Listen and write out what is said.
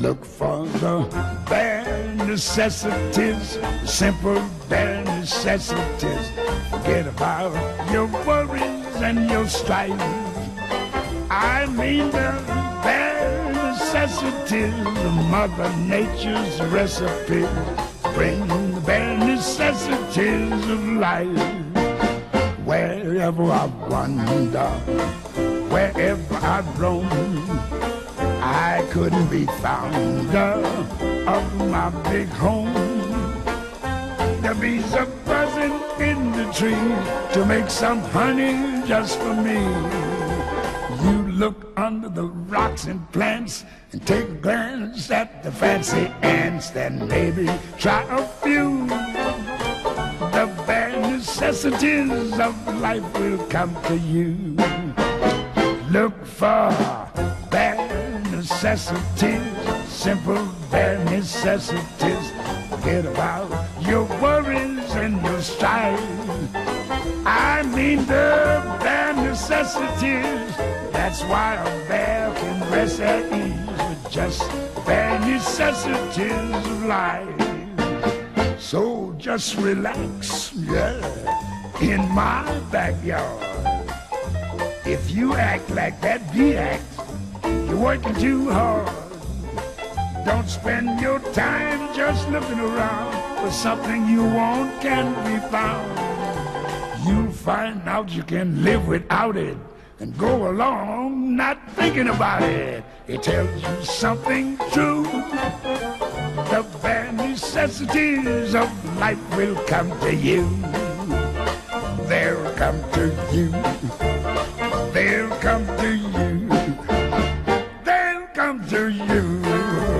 Look for the bare necessities, the simple bare necessities. Forget about your worries and your strife. I mean the bare necessities Mother Nature's recipe. Bring the bare necessities of life. Wherever I wander, wherever I roam, I couldn't be founder of my big home. The bees are buzzing in the tree to make some honey just for me. You look under the rocks and plants and take a glance at the fancy ants, then maybe try a few. The bare necessities of life will come to you. Look for necessities, simple bare necessities. Forget about your worries and your strife. I mean the bare necessities. That's why a bear can rest at ease with just bare necessities of life. So just relax, yeah, in my backyard. If you act like that bee act, you're working too hard. Don't spend your time just looking around for something you want can be found. You'll find out you can live without it and go along not thinking about it. It tells you something true. The bare necessities of life will come to you. They'll come to you. They'll come to you. you.